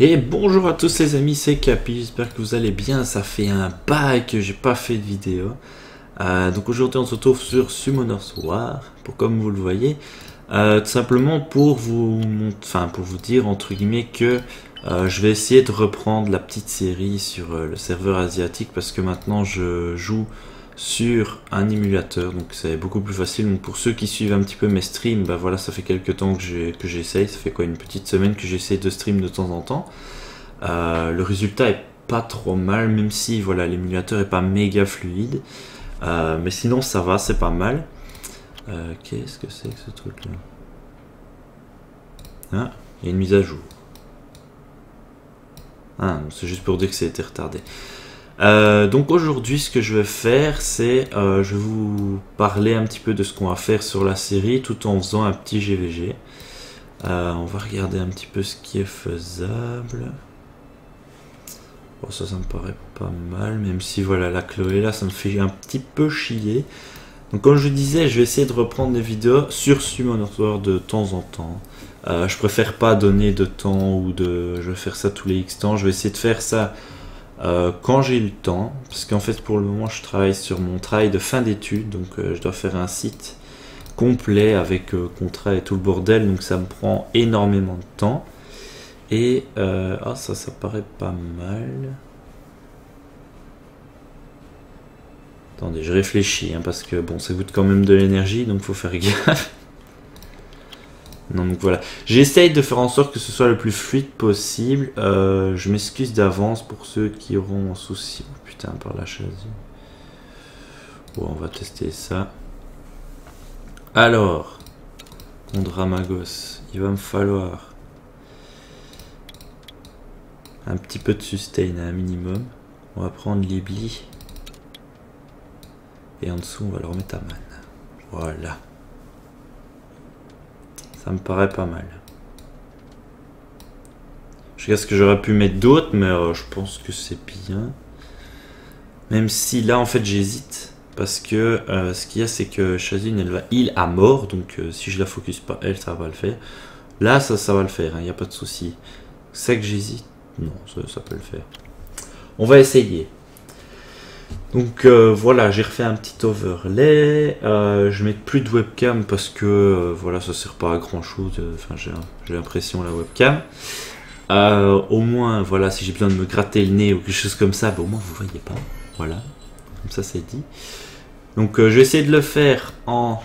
Et bonjour à tous les amis, c'est Capi, j'espère que vous allez bien, ça fait un bail que j'ai pas fait de vidéo. Euh, donc aujourd'hui on se retrouve sur Summoner's War, pour comme vous le voyez, euh, tout simplement pour vous, enfin, pour vous dire entre guillemets que euh, je vais essayer de reprendre la petite série sur le serveur asiatique parce que maintenant je joue sur un émulateur, donc c'est beaucoup plus facile. Donc pour ceux qui suivent un petit peu mes streams, bah voilà, ça fait quelques temps que j'essaye, ça fait quoi une petite semaine que j'essaie de stream de temps en temps. Euh, le résultat est pas trop mal, même si voilà l'émulateur est pas méga fluide, euh, mais sinon ça va, c'est pas mal. Euh, qu'est-ce que c'est que ce truc là Ah, il y a une mise à jour. Ah, c'est juste pour dire que ça été retardé. Euh, donc aujourd'hui ce que je vais faire c'est euh, je vais vous parler un petit peu de ce qu'on va faire sur la série tout en faisant un petit GVG. Euh, on va regarder un petit peu ce qui est faisable. Bon ça ça me paraît pas mal même si voilà la Chloé là ça me fait un petit peu chier. Donc comme je disais je vais essayer de reprendre des vidéos sur Summoner de temps en temps. je préfère pas donner de temps ou de je vais faire ça tous les X temps. Je vais essayer de faire ça euh, quand j'ai le temps, parce qu'en fait pour le moment je travaille sur mon travail de fin d'études, donc euh, je dois faire un site complet avec euh, contrat et tout le bordel, donc ça me prend énormément de temps. Et ah ça ça paraît pas mal. Attendez, je réfléchis hein, parce que bon ça coûte quand même de l'énergie, donc faut faire gaffe. Donc voilà, j'essaye de faire en sorte que ce soit le plus fluide possible. Euh, je m'excuse d'avance pour ceux qui auront un souci. Oh, putain, par la chaise. Bon, on va tester ça. Alors, mon Dramagos, il va me falloir un petit peu de sustain à un minimum. On va prendre l'Ibli. Et en dessous, on va le remettre à man. Voilà. Me paraît pas mal. Je sais ce que j'aurais pu mettre d'autres, mais euh, je pense que c'est bien. Même si là, en fait, j'hésite. Parce que euh, ce qu'il y a, c'est que Shazin, elle va heal à mort. Donc, euh, si je la focus pas, elle, ça va le faire. Là, ça, ça va le faire. Il hein, n'y a pas de souci. C'est que j'hésite? Non, ça peut le faire. On va essayer. Donc euh, voilà, j'ai refait un petit overlay. Euh, je mets plus de webcam parce que euh, voilà, ça sert pas à grand chose. Enfin, j'ai l'impression la webcam. au moins, voilà, si j'ai besoin de me gratter le nez ou quelque chose comme ça, bah, au moins vous voyez pas. Voilà, comme ça c'est dit. Donc je vais essayer de le faire en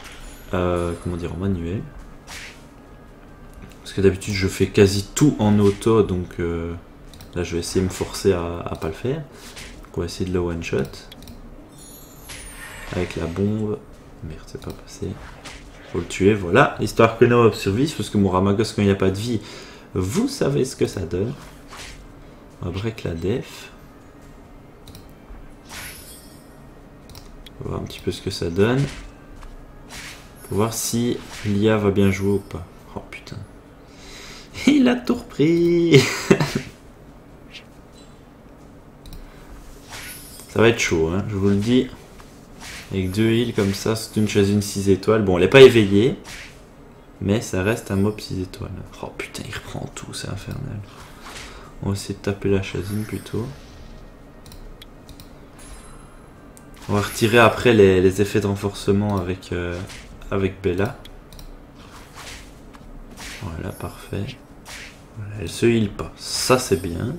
comment dire en manuel. Parce que d'habitude je fais quasi tout en auto, donc là je vais essayer de me forcer à, à pas le faire. On va essayer de le one shot. Avec la bombe. Merde, c'est pas passé. Faut le tuer, voilà. Histoire que Noab survive, parce que mon Ramagos, quand il n'y a pas de vie, vous savez ce que ça donne. On va break la def. On va voir un petit peu ce que ça donne. Pour voir si l'IA va bien jouer ou pas. Oh putain. Il a tout repris Ça va être chaud, hein, je vous le dis. Avec deux heals comme ça, c'est une chaise une 6 étoiles. Bon, elle n'est pas éveillée. Mais ça reste un mob 6 étoiles. Oh putain, il reprend tout, c'est infernal. On va essayer de taper la chasine plutôt. On va retirer après les, effets de renforcement avec, euh, avec Bella. Voilà, parfait. elle se heal pas. Ça, c'est bien.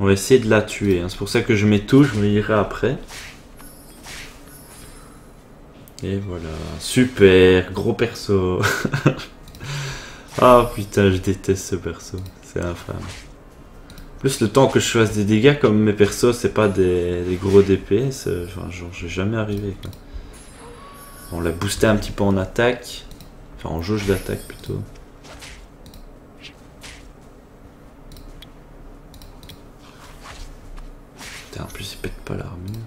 On va essayer de la tuer. Hein. C'est pour ça que je mets tout, je me lirai après. Et voilà. Super, gros perso. oh putain, je déteste ce perso. C'est infâme. Plus le temps que je fasse des dégâts, comme mes persos, c'est pas des, gros DPS, enfin, genre, j'ai jamais arrivé. On l'a boosté un petit peu en attaque. Enfin, en jauge d'attaque plutôt. En plus il pète pas l'armure.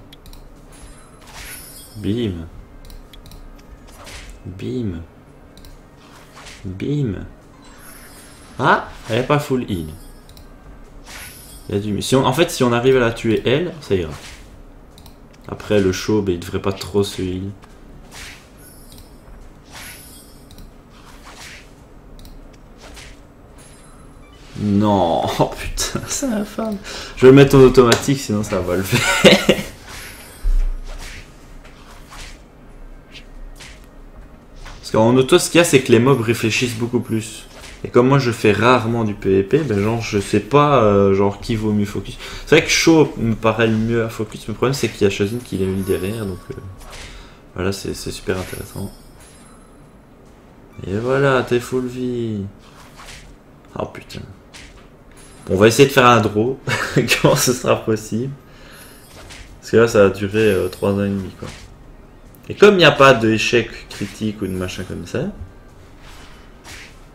Bim. Bim. Bim. Ah, elle est pas full heal. Il y a du... si en fait, si on arrive à la tuer elle, ça ira. Après, le show, ben, il devrait pas trop se heal. Non, oh putain, c'est infâme. Je vais le mettre en automatique, sinon ça va le faire. Parce qu'en auto, ce qu'il y a, c'est que les mobs réfléchissent beaucoup plus. Et comme moi je fais rarement du PvP, ben genre je sais pas euh, genre qui vaut mieux focus. C'est vrai que Shaw me paraît le mieux à focus, mais le problème c'est qu'il y a Shazin qui l'a mis derrière, donc euh, voilà c'est c'est super intéressant. Et voilà, t'es full vie. Oh putain. On va essayer de faire un draw, quand ce sera possible? Parce que là ça va durer 3 ans et demi. Et comme il n'y a pas d'échec critique ou de machin comme ça,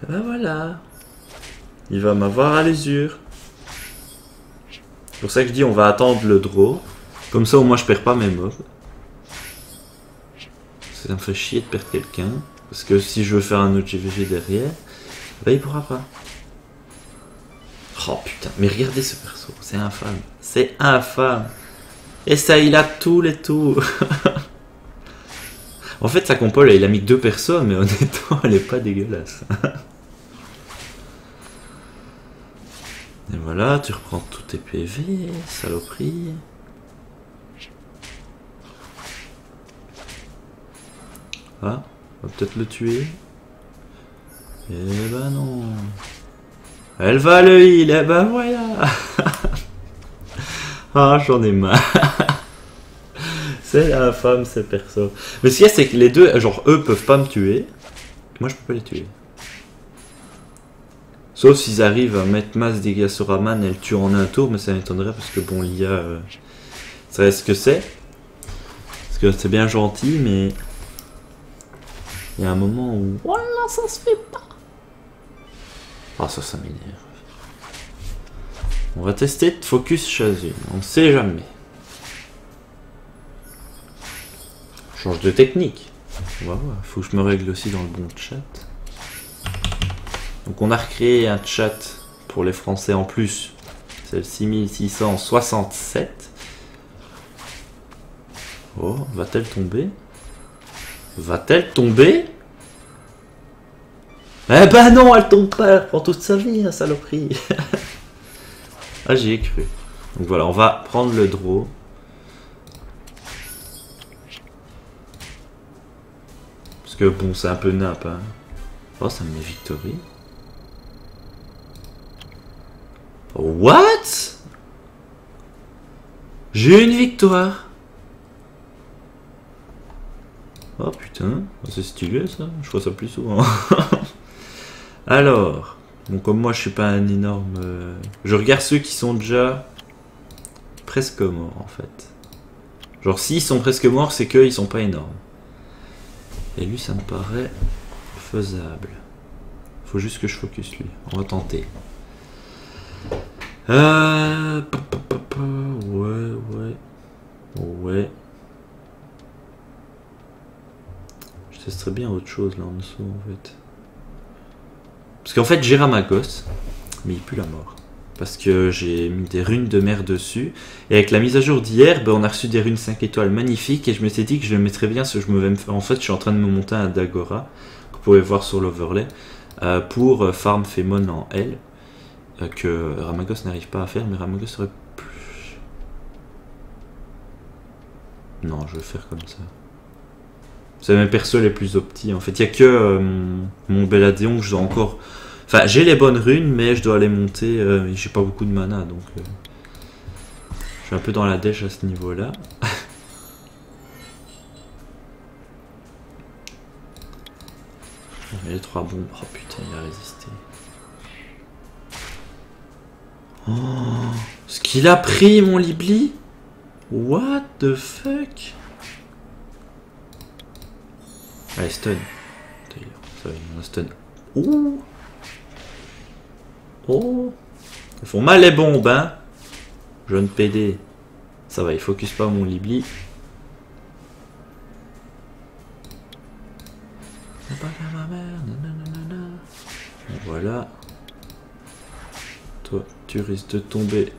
ben voilà. Il va m'avoir à l'usure. C'est pour ça que je dis on va attendre le draw. Comme ça au moins je perds pas mes mobs. Ça me fait chier de perdre quelqu'un. Parce que si je veux faire un autre GVG derrière, ben il pourra pas. Oh putain, mais regardez ce perso, c'est infâme. C'est infâme. Et ça, il a tous les tours. en fait, sa compole, il a mis deux persos, mais honnêtement, elle est pas dégueulasse. Et voilà, tu reprends tous tes PV, saloperie. Ah, on va peut-être le tuer. Eh ben non. Elle va le heal, eh ben voilà. ah, j'en ai marre. c'est la femme, ces perso. Mais ce qu'il y a, c'est que les deux, genre, eux peuvent pas me tuer. Moi, je peux pas les tuer. Sauf s'ils arrivent à mettre masse dégâts sur Raman et le tuer en un tour, mais ça m'étonnerait parce que bon, l'IA, euh, ça ce que c'est. Parce que c'est bien gentil, mais il y a un moment où. Voilà, ça se fait pas. Ah, ça, ça m'énerve. On va tester focus Shazun. On sait jamais. Change de technique. Faut que je me règle aussi dans le bon chat. Donc on a recréé un chat pour les Français en plus. C'est le 6667. Oh, va-t-elle tomber? Va-t-elle tomber? Eh ben non, elle tombe pas, elle prend toute sa vie, la saloperie. ah, j'y ai cru. Donc voilà, on va prendre le draw. Parce que bon, c'est un peu nappe. Hein. Oh, ça me met victory. What? J'ai une victoire. Oh putain, c'est stylé ça, je vois ça plus souvent. Alors, bon comme moi je suis pas un énorme... Euh, je regarde ceux qui sont déjà presque morts en fait. Genre s'ils sont presque morts c'est qu'ils sont pas énormes. Et lui ça me paraît faisable. Faut juste que je focus lui, on va tenter. Euh... Ouais, ouais. Ouais. Je testerais bien autre chose là en dessous en fait. Parce qu'en fait j'ai Ramagos, mais il pue la mort. Parce que j'ai mis des runes de mer dessus. Et avec la mise à jour d'hier, ben, on a reçu des runes 5 étoiles magnifiques. Et je me suis dit que je le mettrais bien. Ce que je me vais En fait, je suis en train de me monter un Dagora. Que vous pouvez voir sur l'overlay. Euh, pour euh, Farm Femon en L. Euh, que Ramagos n'arrive pas à faire, mais Ramagos serait plus... Non, je vais faire comme ça. C'est mes persos les plus optis. En fait, il n'y a que euh, mon Beladéon que je dois encore... Enfin, j'ai les bonnes runes, mais je dois les monter. Euh, j'ai pas beaucoup de mana, donc... je suis un peu dans la dèche à ce niveau-là. les trois bombes. Oh putain, il a résisté. Oh, ce qu'il a pris, mon Libli? What the fuck? Allez, stun. Ça va, il stun. Ouh Oh Ils font mal les bombes, hein Jeune PD. Ça va, il focus pas mon Libli. Voilà. Toi, tu risques de tomber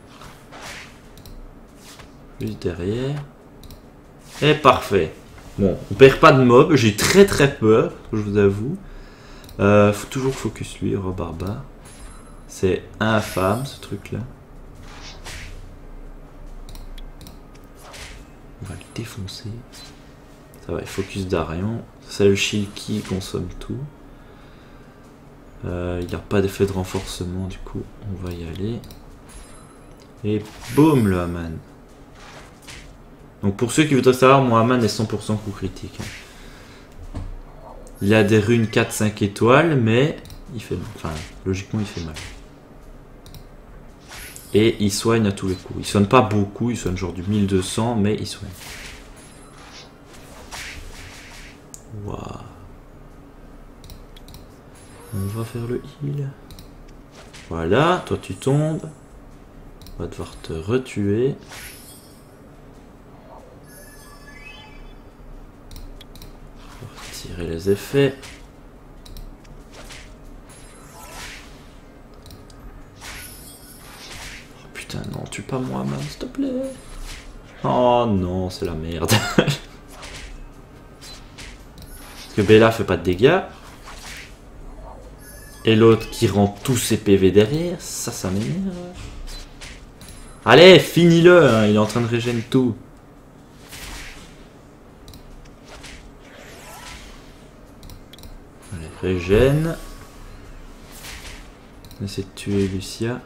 juste derrière. Et parfait. Bon, on perd pas de mob. J'ai très très peur, je vous avoue. Euh, faut toujours focus lui, barbare. C'est infâme ce truc là. On va le défoncer. Ça va, focus d'Arion. C'est le shield qui consomme tout. Euh, il n'y a pas d'effet de renforcement du coup. On va y aller. Et boum le Haman. Donc pour ceux qui voudraient savoir, mon Haman est 100% coup critique. Il a des runes 4-5 étoiles, mais il fait mal. Enfin, logiquement, il fait mal. Et il soigne à tous les coups. Il soigne pas beaucoup, il soigne genre du 1200, mais il soigne. Waouh. On va faire le heal. Voilà, toi tu tombes. On va devoir te retuer. Les effets. Oh putain, non, tue pas moi, man, s'il te plaît. Oh non, c'est la merde. Parce que Bella fait pas de dégâts. Et l'autre qui rend tous ses PV derrière, ça, ça m'énerve. Allez, finis-le, hein, il est en train de régénérer tout. Allez, régène. On essaie de tuer Lucia.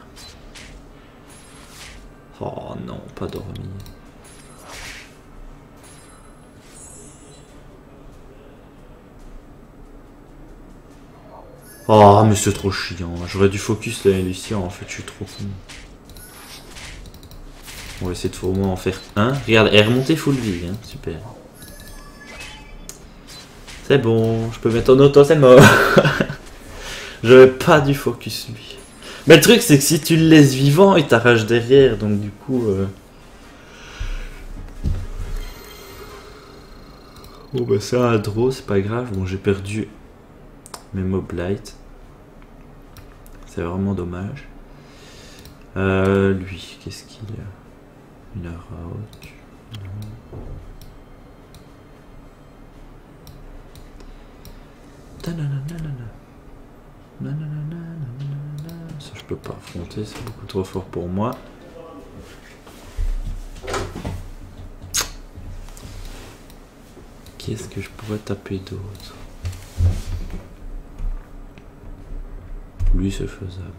Oh non, pas dormi. Oh, mais c'est trop chiant. J'aurais dû focus la Lucia, en fait, je suis trop con. On va essayer de au moins en faire un. Regarde, elle est remontée full vie, hein. super. C'est bon, je peux mettre en auto, c'est mort. J'aurais pas dû focus lui. Mais le truc, c'est que si tu le laisses vivant, il t'arrache derrière, donc du coup. euh, Bon, bah, c'est un draw, c'est pas grave. Bon, j'ai perdu mes mob light. C'est vraiment dommage. Euh, lui, qu'est-ce qu'il a? Une Araok. Ça, je peux pas affronter, c'est beaucoup trop fort pour moi. Qu'est-ce que je pourrais taper d'autre? Lui, c'est faisable.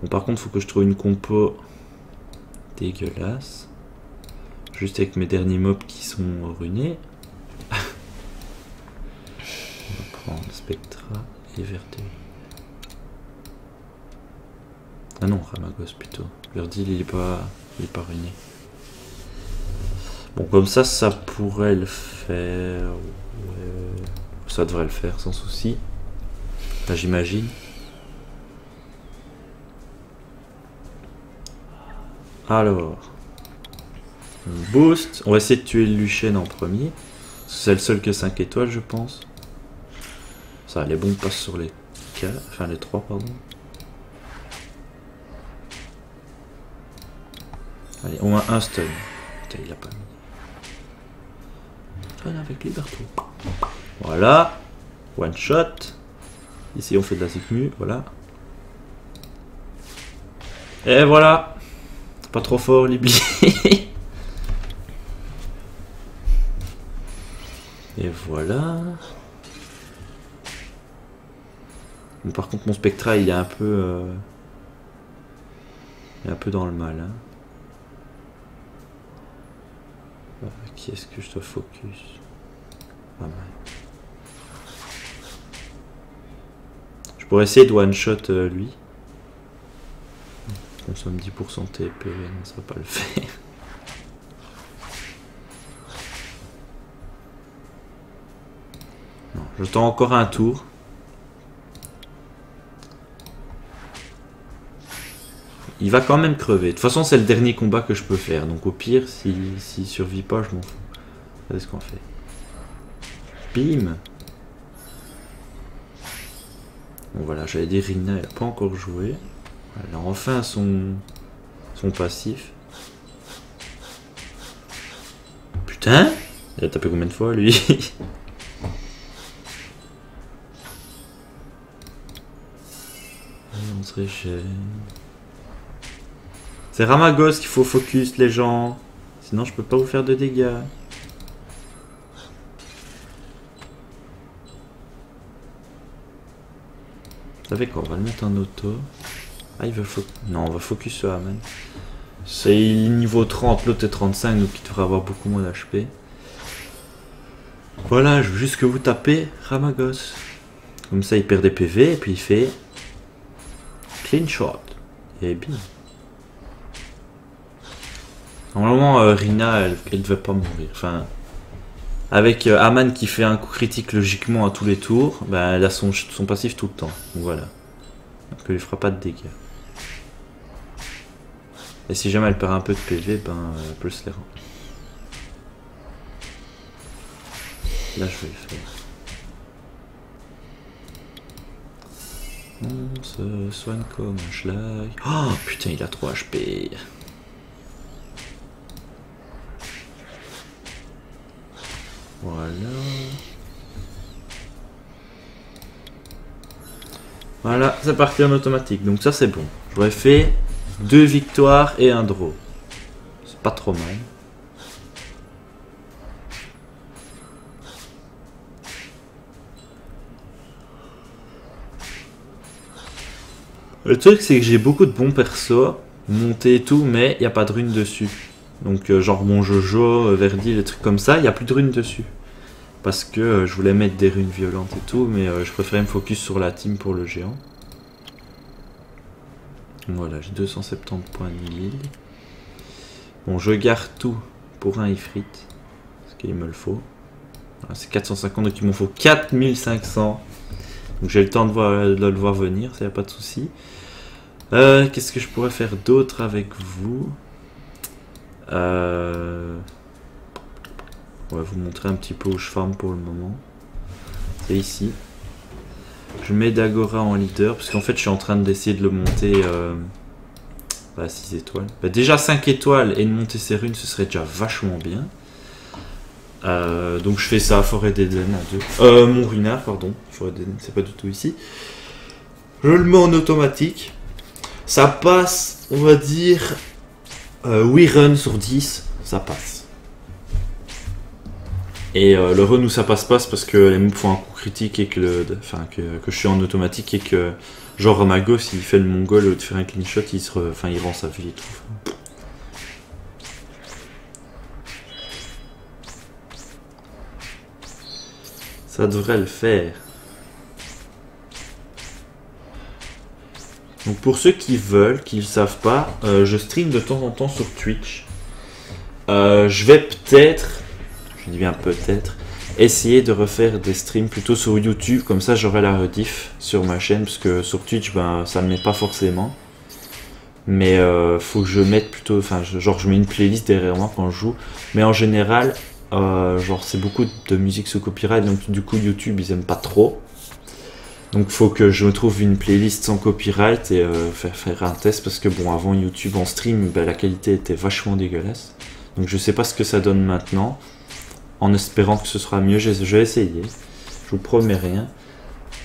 Bon, par contre, faut que je trouve une compo dégueulasse. Juste avec mes derniers mobs qui sont runés. On va prendre Spectra et Verdil. Ah non, Ramagos plutôt. Verdil, il est pas, il est pas ruiné. Bon, comme ça, ça pourrait le faire. Ouais. Ça devrait le faire sans souci. Enfin, j'imagine. Alors. Boost. On va essayer de tuer le Luchen en premier. C'est le seul que 5 étoiles, je pense. Ça, les bombes passent sur les 4. Enfin, les 3, pardon. Allez, au moins un stun. Putain, il a pas. Stun avec Liberto. Voilà. One shot. Ici, on fait de la zikmu, voilà. Et voilà. Pas trop fort, Libli. Et voilà. Par contre, mon Spectra, il est un peu... euh, Il est un peu dans le mal. Hein. Euh, Est-ce que je dois focus Pas mal. Je pourrais essayer de one-shot euh, lui. Consomme 10% TP, non, ça va pas le faire. Non, je tends encore un tour. Il va quand même crever. De toute façon, c'est le dernier combat que je peux faire. Donc au pire, s'il s'il survit pas, je m'en fous. C'est ce qu'on fait. Bim Bon voilà, j'avais dit Rina, elle a pas encore joué. Elle a enfin son, son passif. Putain Il a tapé combien de fois lui? Très cher. C'est Ramagos qu'il faut focus les gens. Sinon je peux pas vous faire de dégâts. Vous savez quoi On va le mettre en auto. Ah il veut focus. Non on va focus sur Aman. C'est niveau 30, l'autre est 35 donc il devrait avoir beaucoup moins d'HP. Voilà, je veux juste que vous tapez Ramagos. Comme ça il perd des PV et puis il fait clean shot. Et bien. Normalement, euh, Rina, elle, elle devait pas mourir. Enfin, avec euh, Aman qui fait un coup critique logiquement à tous les tours, ben, elle a son, son passif tout le temps. Donc voilà. Donc elle lui fera pas de dégâts. Et si jamais elle perd un peu de PV, ben, elle peut se les rendre. Là, je vais faire. On se soigne comme un schlag. Oh putain, il a 3 HP. Voilà. Voilà, c'est parti en automatique. Donc ça c'est bon. J'aurais fait deux victoires et un draw. C'est pas trop mal. Le truc c'est que j'ai beaucoup de bons persos, montés et tout, mais il n'y a pas de rune dessus. Donc euh, genre mon Jojo, euh, Verdi, les trucs comme ça, il n'y a plus de runes dessus. Parce que euh, je voulais mettre des runes violentes et tout, mais je préférais me focus sur la team pour le géant. Voilà, j'ai 270 points de. Bon, je garde tout pour un Ifrit. Parce qu'il me le faut. c'est 450, donc il m'en faut 4500. Donc j'ai le temps de, le voir venir, ça n'y a pas de souci. Qu'est-ce que je pourrais faire d'autre avec vous? Euh... On va vous montrer un petit peu où je farm pour le moment. C'est ici. Je mets Dagora en leader, parce qu'en fait je suis en train d'essayer de le monter euh, à 6 étoiles. Bah, déjà 5 étoiles et de monter ses runes, ce serait déjà vachement bien. Euh, donc je fais ça, Forêt d'Eden à 2. Euh, mon runard, pardon. Forêt d'Eden, c'est pas du tout ici. Je le mets en automatique. Ça passe, on va dire, euh, 8 runs sur 10, ça passe. Et euh, le run où ça passe pas, c'est parce que les moves font un coup critique et que, que, je suis en automatique et que, genre, Mago, s'il fait le mongol, de faire un clean shot, il, se il rend sa vie et tout. Ça devrait le faire. Donc pour ceux qui veulent, qui ne savent pas, euh, je stream de temps en temps sur Twitch. Euh, je vais peut-être, je dis bien peut-être, essayer de refaire des streams plutôt sur YouTube, comme ça j'aurai la rediff sur ma chaîne, parce que sur Twitch, ben, ça ne met pas forcément. Mais euh, faut que je mette plutôt, enfin genre je mets une playlist derrière moi quand je joue. Mais en général, genre c'est beaucoup de musique sous copyright, donc du coup YouTube ils aiment pas trop. Donc faut que je me trouve une playlist sans copyright et euh, faire, un test parce que bon avant YouTube en stream bah, la qualité était vachement dégueulasse. Donc je sais pas ce que ça donne maintenant. En espérant que ce sera mieux, je vais essayer. Je vous promets rien.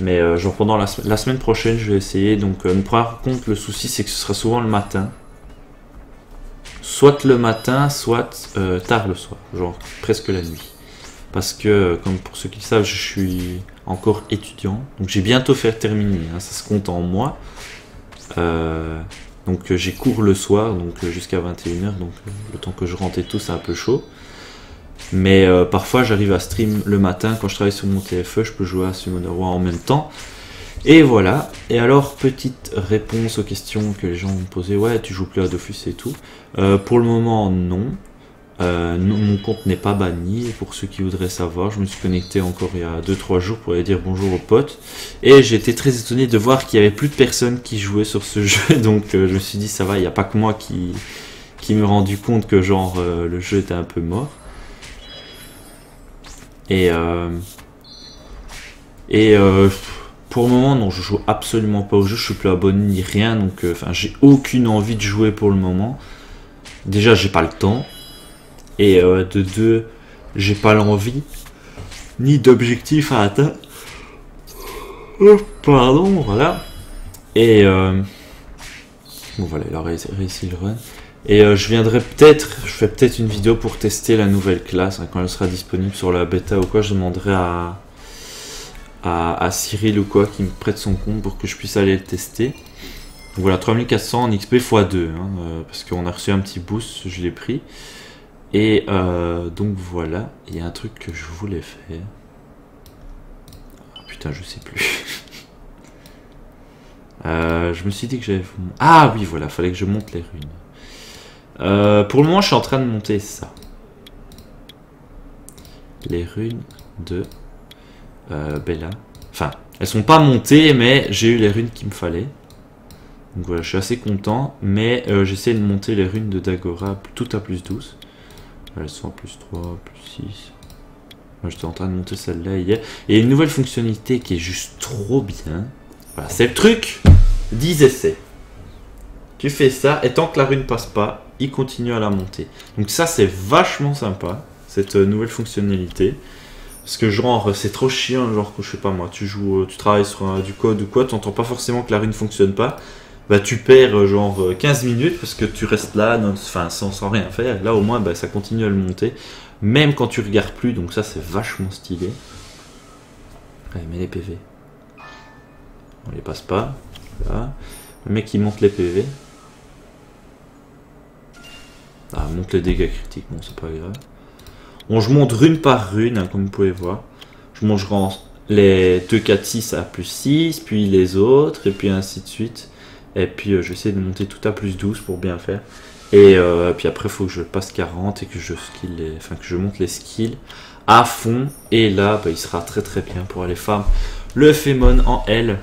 Mais euh, genre pendant la, semaine prochaine je vais essayer. Donc euh, par contre le souci c'est que ce sera souvent le matin. Soit le matin, soit tard le soir. Genre presque la nuit. Parce que comme pour ceux qui le savent je suis encore étudiant. Donc j'ai bientôt fait terminer, hein, ça se compte en mois. Euh, donc euh, j'ai cours le soir, donc euh, jusqu'à 21h, donc le temps que je rentre et tout, c'est un peu chaud. Mais parfois j'arrive à stream le matin quand je travaille sur mon TFE, je peux jouer à Summoner War en même temps. Et voilà. Et alors, petite réponse aux questions que les gens me posaient. Ouais, tu joues plus à Dofus et tout. pour le moment, non. Euh, mon compte n'est pas banni, pour ceux qui voudraient savoir, je me suis connecté encore il y a 2-3 jours pour aller dire bonjour aux potes. Et été très étonné de voir qu'il y avait plus de personnes qui jouaient sur ce jeu, donc euh, je me suis dit ça va, il n'y a pas que moi qui, qui me rendu compte que genre euh, le jeu était un peu mort. Et, et pour le moment, non, je joue absolument pas au jeu, je suis plus abonné ni rien, donc enfin j'ai aucune envie de jouer pour le moment. Déjà, j'ai pas le temps. Et euh, de deux, j'ai pas l'envie ni d'objectif à atteindre. Oh, pardon, voilà. Et euh, bon voilà, il a réussi le run. Et euh, je viendrai peut-être, je fais peut-être une vidéo pour tester la nouvelle classe hein, quand elle sera disponible sur la bêta ou quoi. Je demanderai à, à, Cyril ou quoi qui me prête son compte pour que je puisse aller le tester. Donc voilà, 3400 en XP x 2, hein, euh, parce qu'on a reçu un petit boost, je l'ai pris. Et euh, donc voilà, il y a un truc que je voulais faire. Ah, putain, je sais plus. Euh, je me suis dit que j'avais... Ah oui, voilà, fallait que je monte les runes. pour le moment, je suis en train de monter ça. Les runes de Bella. Enfin, elles sont pas montées, mais j'ai eu les runes qu'il me fallait. Donc voilà, je suis assez content, mais euh, j'essaie de monter les runes de Dagora tout à plus 12. Elles sont plus 3, plus 6. Moi j'étais en train de monter celle-là hier. Et une nouvelle fonctionnalité qui est juste trop bien. C'est le truc 10 essais. Tu fais ça, et tant que la rune passe pas, il continue à la monter. Donc ça c'est vachement sympa, cette euh, nouvelle fonctionnalité. Parce que genre c'est trop chiant, genre je sais pas moi, tu joues, euh, tu travailles sur du code ou quoi, tu n'entends pas forcément que la rune fonctionne pas bah, tu perds euh, genre 15 euh, minutes parce que tu restes là enfin, sans, sans, rien faire. Là au moins bah, ça continue à le monter. Même quand tu regardes plus, donc ça c'est vachement stylé. Allez, mets les PV. On les passe pas. Là. Le mec il monte les PV. Ah, monte les dégâts critiques, bon c'est pas grave. Je monte rune par rune, hein, comme vous pouvez voir. Je monte les 2, 4, 6 à plus 6, puis les autres, et puis ainsi de suite. Et puis euh, je vais essayer de monter tout à plus 12 pour bien faire. Et euh, puis après, il faut que je passe 40 et que je, skill enfin, que je monte les skills à fond. Et là, bah, il sera très très bien pour aller farm le Fémon en L.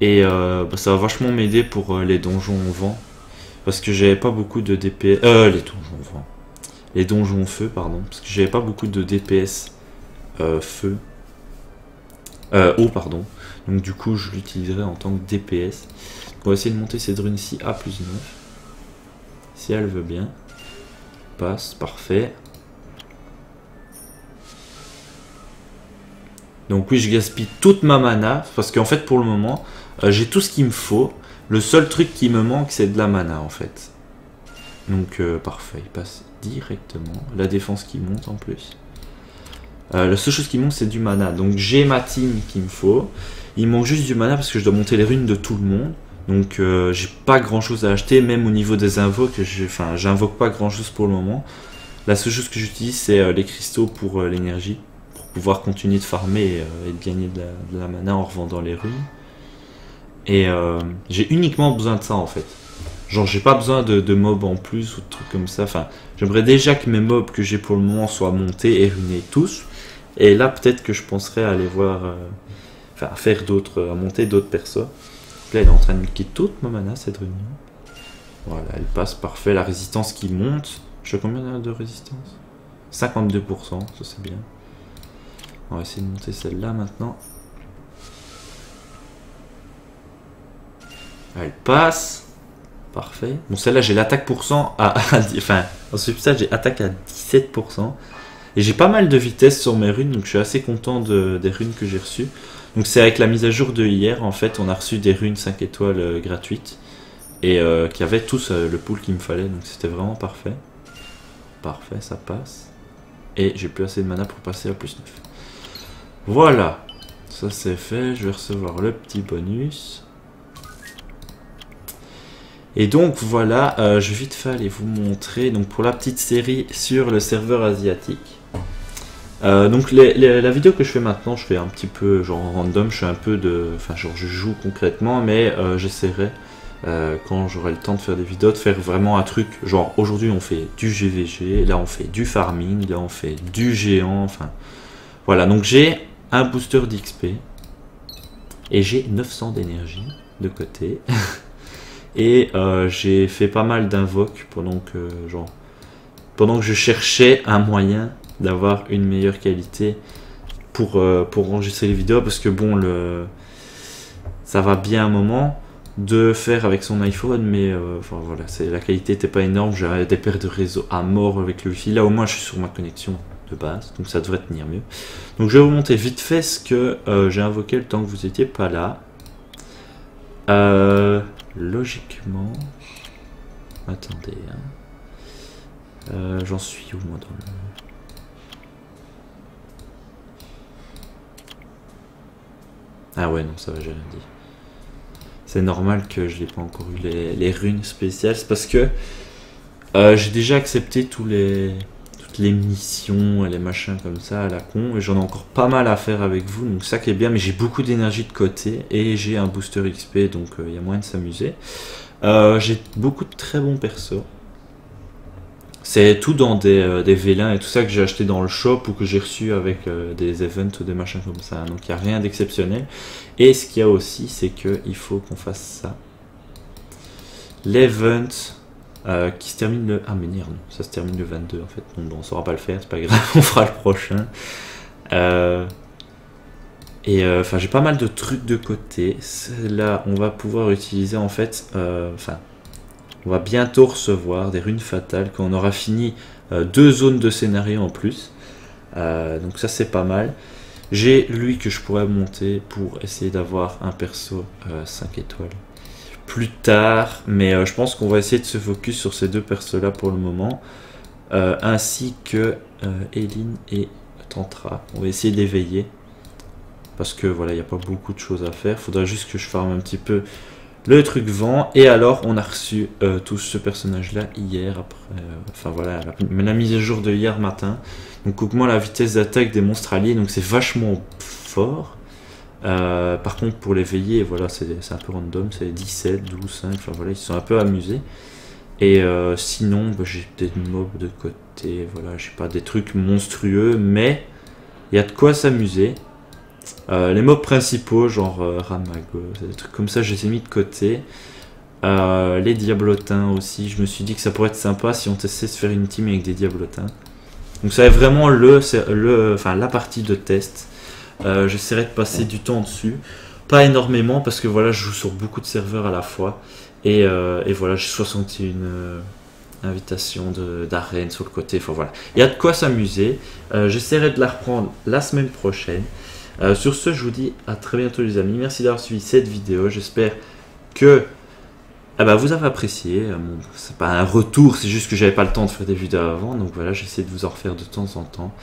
Et euh, bah, ça va vachement m'aider pour les donjons au vent. Parce que j'avais pas beaucoup de DPS. Euh, les donjons au vent. Les donjons feu, pardon. Parce que j'avais pas beaucoup de DPS feu. eau, pardon. Donc du coup, je l'utiliserai en tant que DPS. On va essayer de monter cette rune ici à plus 9. Si elle veut bien. Passe, parfait. Donc oui, je gaspille toute ma mana, parce qu'en fait, pour le moment, euh, j'ai tout ce qu'il me faut. Le seul truc qui me manque, c'est de la mana, en fait. Donc, euh, parfait, il passe directement. La défense qui monte, en plus. Euh, la seule chose qui monte, c'est du mana. Donc, j'ai ma team qu'il me faut. Il manque juste du mana, parce que je dois monter les runes de tout le monde. Donc euh, j'ai pas grand chose à acheter, même au niveau des invoques, enfin j'invoque pas grand chose pour le moment. La seule chose que j'utilise c'est euh, les cristaux pour euh, l'énergie, pour pouvoir continuer de farmer et, de gagner de la, mana en revendant les runes. Et j'ai uniquement besoin de ça en fait. Genre j'ai pas besoin de, mobs en plus ou de trucs comme ça. Enfin j'aimerais déjà que mes mobs que j'ai pour le moment soient montés et runés tous. Et là peut-être que je penserais à aller voir, enfin à faire d'autres, à monter d'autres persos elle est en train de quitter toute ma mana, cette réunion. Voilà, elle passe, parfait. La résistance qui monte. Je sais combien de résistance? 52%, ça c'est bien. On va essayer de monter celle-là maintenant. Elle passe. Parfait. Bon, celle-là, j'ai l'attaque pour cent à, Enfin, en substance, j'ai attaque à 17%. Et j'ai pas mal de vitesse sur mes runes, donc je suis assez content des runes que j'ai reçues. Donc c'est avec la mise à jour de hier, en fait, on a reçu des runes 5 étoiles euh, gratuites. Et euh, qui avaient tous euh, le pool qu'il me fallait, donc c'était vraiment parfait. Parfait, ça passe. Et j'ai plus assez de mana pour passer à plus 9. Voilà, ça c'est fait, je vais recevoir le petit bonus. Et donc voilà, je vais vite fait aller vous montrer, donc pour la petite série sur le serveur asiatique. Euh, donc la vidéo que je fais maintenant, je fais un petit peu genre random, je suis un peu de... Enfin genre je joue concrètement, mais euh, j'essaierai euh, quand j'aurai le temps de faire des vidéos, de faire vraiment un truc, genre aujourd'hui on fait du GVG, là on fait du farming, là on fait du géant, enfin... Voilà, donc j'ai un booster d'XP, et j'ai 900 d'énergie de côté, et j'ai fait pas mal d'invoques pendant que, genre, pendant que je cherchais un moyen d'avoir une meilleure qualité pour, euh, pour enregistrer les vidéos parce que bon le ça va bien un moment de faire avec son iPhone mais euh, enfin voilà c'est la qualité n'était pas énorme j'avais des pertes de réseau à mort avec le wifi là au moins je suis sur ma connexion de base donc ça devrait tenir mieux donc je vais vous montrer vite fait ce que euh, j'ai invoqué le temps que vous étiez pas là logiquement... Attendez. Hein. J'en suis où moi dans le... Ah ouais, non, ça va, j'ai rien dit. C'est normal que je n'ai pas encore eu les, runes spéciales. C'est parce que euh, j'ai déjà accepté tous les, toutes les missions et les machins comme ça à la con. Et j'en ai encore pas mal à faire avec vous. Donc ça qui est bien. Mais j'ai beaucoup d'énergie de côté. Et j'ai un booster XP. Donc euh, il y a moyen de s'amuser. Euh, j'ai beaucoup de très bons persos. C'est tout dans des, euh, vélins et tout ça que j'ai acheté dans le shop ou que j'ai reçu avec euh, des events ou des machins comme ça. Donc il n'y a rien d'exceptionnel. Et ce qu'il y a aussi, c'est qu'il faut qu'on fasse ça. L'event qui se termine le... Ah mais non, ça se termine le 22 en fait. bon, on saura pas le faire, c'est pas grave, on fera le prochain. Et enfin j'ai pas mal de trucs de côté. Là on va pouvoir utiliser en fait... Enfin on va bientôt recevoir des runes fatales quand on aura fini euh, deux zones de scénario en plus. Euh, donc ça c'est pas mal. J'ai lui que je pourrais monter pour essayer d'avoir un perso 5 euh, étoiles plus tard. Mais je pense qu'on va essayer de se focus sur ces deux persos là pour le moment. ainsi que Eline et Tantra. On va essayer d'éveiller. Parce que voilà, il n'y a pas beaucoup de choses à faire. Faudra juste que je farme un petit peu le truc vend. Et alors, on a reçu euh, tout ce personnage-là hier, après, euh, enfin voilà, la, mise à jour de hier matin. Donc, augmente la vitesse d'attaque des monstres alliés, donc c'est vachement fort. Euh, par contre, pour l'éveiller, voilà, c'est un peu random, c'est 17, 12, 5, enfin voilà, ils sont un peu amusés. Et sinon, bah, j'ai des mobs de côté, voilà, je sais pas, des trucs monstrueux, mais il y a de quoi s'amuser. Euh, les mobs principaux, genre euh, Ramago, des trucs comme ça, je les ai mis de côté. Euh, les diablotins aussi, je me suis dit que ça pourrait être sympa si on testait de faire une team avec des diablotins. Donc ça est vraiment le, enfin, la partie de test. J'essaierai de passer du temps dessus. Pas énormément parce que voilà, je joue sur beaucoup de serveurs à la fois. Et, voilà, j'ai 61 invitations d'arène sur le côté. Il y a de quoi s'amuser. J'essaierai de la reprendre la semaine prochaine. Euh, sur ce, je vous dis à très bientôt les amis. Merci d'avoir suivi cette vidéo. J'espère que bah, vous avez apprécié. Euh, c'est pas un retour, c'est juste que j'avais pas le temps de faire des vidéos avant. Donc voilà, j'essaie de vous en refaire de temps en temps.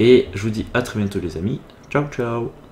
Et je vous dis à très bientôt les amis. Ciao ciao